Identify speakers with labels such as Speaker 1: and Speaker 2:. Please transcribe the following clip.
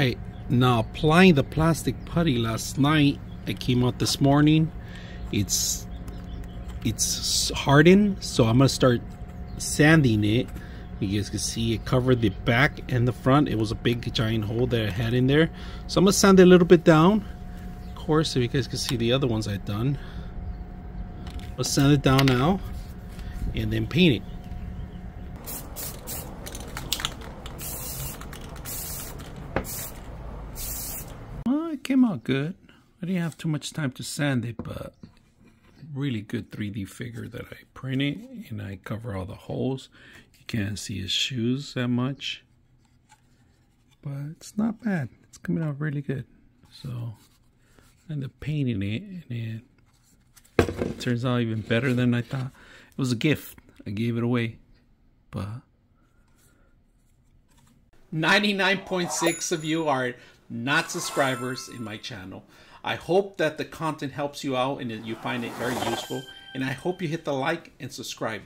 Speaker 1: right, now applying the plastic putty last night, I came out this morning. It's it's hardened, so I'm gonna start sanding it. You guys can see it covered the back and the front. It was a big giant hole that I had in there. So I'm gonna sand it a little bit down. Of course, so you guys can see the other ones I've done. Let's sand it down now and then paint it. Well, it came out good. I didn't have too much time to sand it, but really good 3D figure that I printed and I cover all the holes. You can't see his shoes that much, but it's not bad. It's coming out really good. So I ended up painting it and it turns out even better than I thought. It was a gift. I gave it away, but 99.6 of you are not subscribers in my channel. I hope that the content helps you out and you find it very useful. And I hope you hit the like and subscribe.